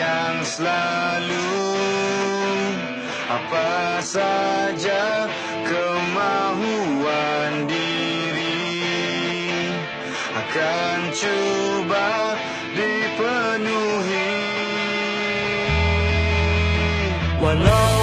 yang selalu. Apa saja kemahuan diri akan cuba dipenuhi. Walau